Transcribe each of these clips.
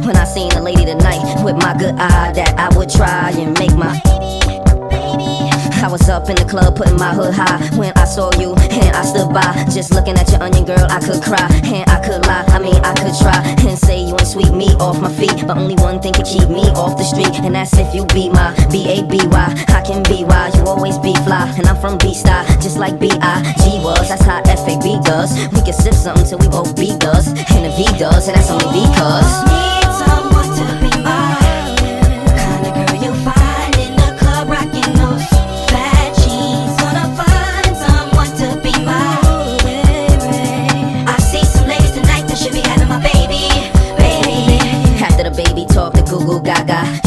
When I seen a lady tonight with my good eye that I would try and make my baby I was up in the club putting my hood high when I saw you and I stood by just looking at your onion girl. I could cry and I could lie. I mean I could try and say you ain't sweep me off my feet but only one thing could keep me off the street and that's if you be my B-A-B-Y I can be why you always be fly and I'm from B-Stuy just like B-I-G was. That's how F-A-B does. We can sip something till we both B does and the V-dub and that's only because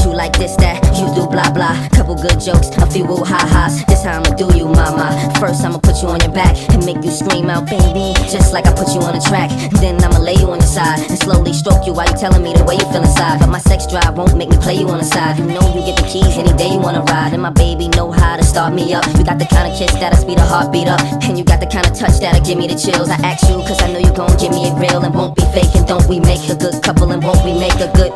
You like this, that, you do blah blah. Couple good jokes, a few woo ha ha's. This how I'ma do you, mama. First, I'ma put you on your back and make you scream out, baby. Just like I put you on the track. Then I'ma lay you on your side and slowly stroke you while you telling me the way you feel inside. But my sex drive won't make me play you on the side. You know you get the keys any day you wanna ride. And my baby know how to start me up. You got the kind of kiss that'll speed a heartbeat up. And you got the kind of touch that'll give me the chills. I ask you, cause I know you gon' give me it real and won't be fake. And don't we make a good couple and won't we make a good.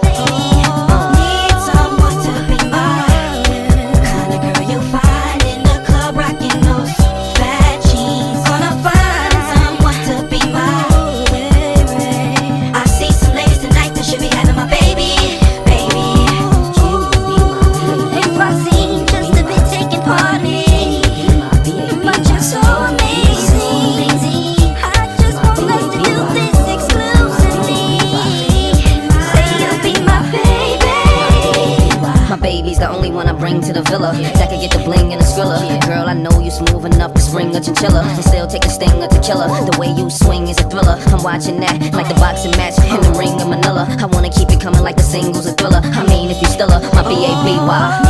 The only one I bring to the villa that could get the bling and the skrilla. Girl, I know you smooth enough to spring a chinchilla and still take a sting of tequila. The way you swing is a thriller. I'm watching that like the boxing match in the ring of Manila. I wanna keep it coming like the singles a thriller. I mean, if you still a my B A B Y.